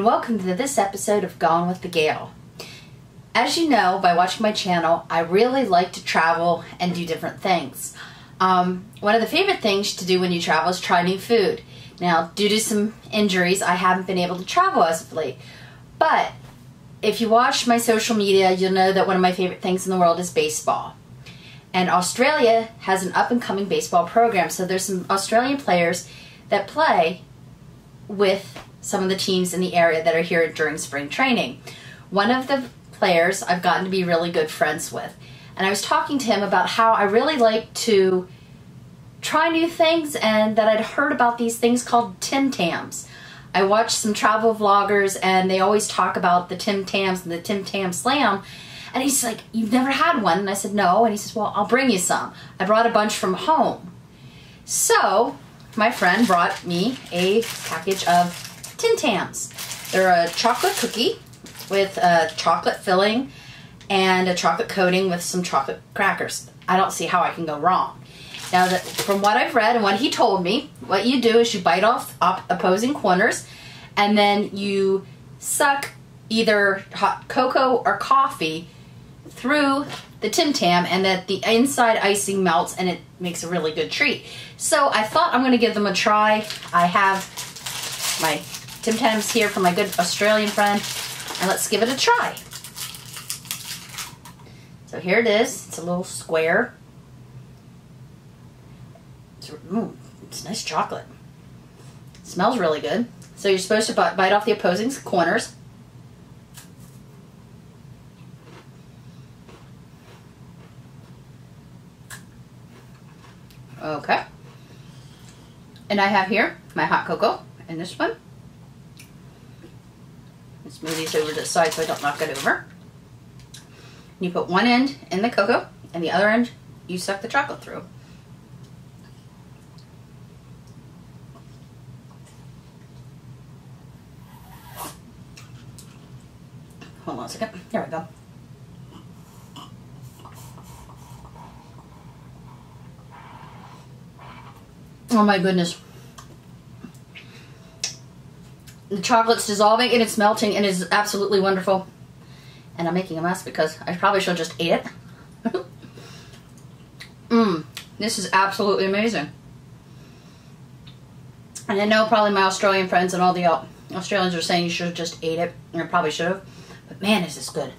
welcome to this episode of Gone with the Gail. As you know by watching my channel, I really like to travel and do different things. Um, one of the favorite things to do when you travel is try new food. Now, due to some injuries, I haven't been able to travel as of late. But if you watch my social media, you'll know that one of my favorite things in the world is baseball. And Australia has an up and coming baseball program. So there's some Australian players that play with some of the teams in the area that are here during spring training. One of the players I've gotten to be really good friends with. And I was talking to him about how I really like to try new things and that I'd heard about these things called Tim Tams. I watched some travel vloggers and they always talk about the Tim Tams and the Tim Tam Slam. And he's like, You've never had one? And I said, No. And he says, Well, I'll bring you some. I brought a bunch from home. So my friend brought me a package of Tim Tams. They're a chocolate cookie with a chocolate filling and a chocolate coating with some chocolate crackers. I don't see how I can go wrong. Now, that from what I've read and what he told me, what you do is you bite off op- opposing corners, and then you suck either hot cocoa or coffee through the Tim Tam, and that the inside icing melts, and it makes a really good treat. So I thought I'm going to give them a try. I have my Tim Tams here from my good Australian friend, and let's give it a try. So here it is. It's a little square. It's, it's nice chocolate. It smells really good. So you're supposed to bite off the opposing corners. Okay. And I have here my hot cocoa in this one. These over to the side so I don't knock it over. You put one end in the cocoa and the other end you suck the chocolate through. Hold on a second. There we go. Oh my goodness. The chocolate's dissolving and it's melting and it's absolutely wonderful. And I'm making a mess because I probably should just eat it. Mmm, this is absolutely amazing. And I know probably my Australian friends and all the Australians are saying you should have just ate it. And I probably should have. But man, is this good.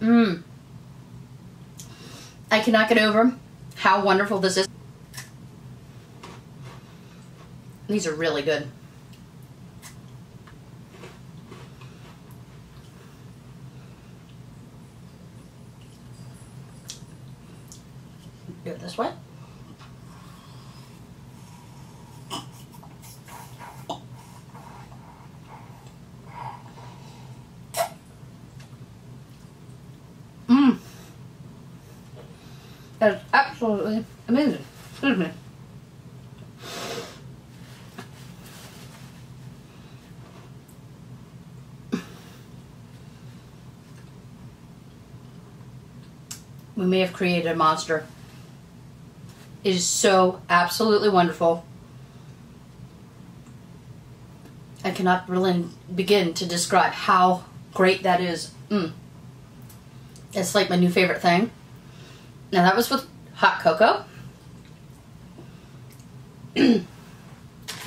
Mmm. I cannot get over how wonderful this is. These are really good. Do it this way. Mmm. That is absolutely amazing. Excuse me. We may have created a monster. It is so absolutely wonderful. I cannot really begin to describe how great that is. Mm. It's like my new favorite thing. Now that was with hot cocoa.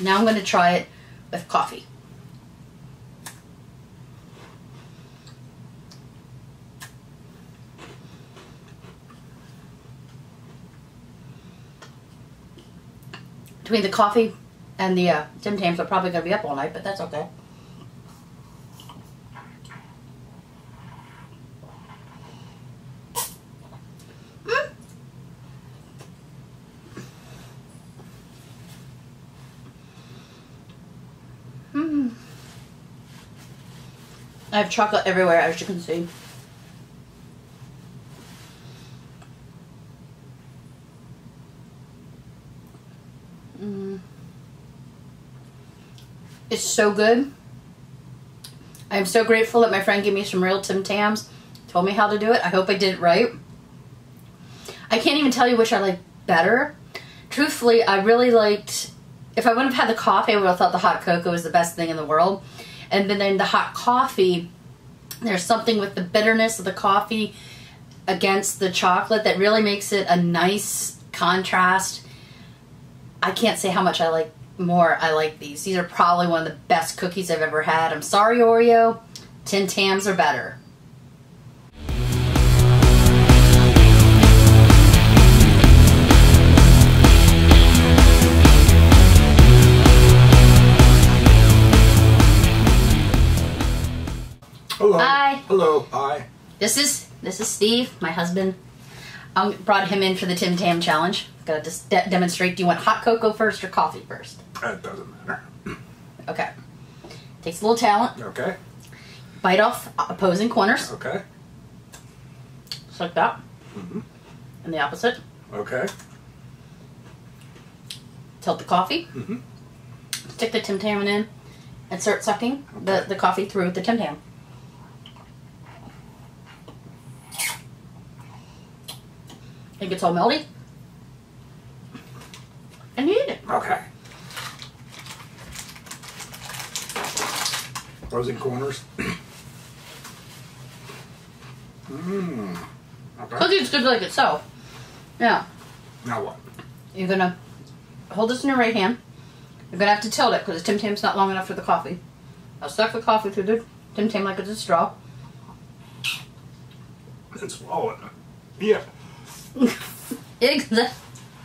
now I'm going to try it with coffee. Between the coffee and the uh, Tim Tams, are probably going to be up all night, but that's okay. I have chocolate everywhere, as you can see. It's so good. I'm so grateful that my friend gave me some real Tim Tams, told me how to do it. I hope I did it right. I can't even tell you which I like better. Truthfully, I really liked if I wouldn't have had the coffee, I would have thought the hot cocoa was the best thing in the world. And then the hot coffee, there's something with the bitterness of the coffee against the chocolate that really makes it a nice contrast. I can't say how much I like more I like these. These are probably one of the best cookies I've ever had. I'm sorry, Oreo. Tim Tams are better. Hello. Hi. Hello. Hi. This is this is Steve, my husband. I brought him in for the Tim Tam challenge. Gotta just de- demonstrate. Do you want hot cocoa first or coffee first? It doesn't matter. Okay. Takes a little talent. Okay. Bite off opposing corners, Okay. just like that. Mhm. And the opposite. Okay. Tilt the coffee. Mm Mhm. Stick the Tim Tam in, and start sucking the, the coffee through the Tim Tam. It gets all melty. And you eat it. Okay. Frozen corners. Mmm. Okay. Cookie is good like itself. Yeah. Now what? You're gonna hold this in your right hand. You're gonna have to tilt it because the Tim Tam's not long enough for the coffee. I'll suck the coffee through the Tim Tam like it's a straw. And swallow it. Yeah. Exactly.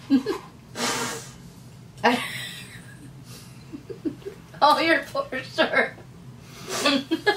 all your poor shirt.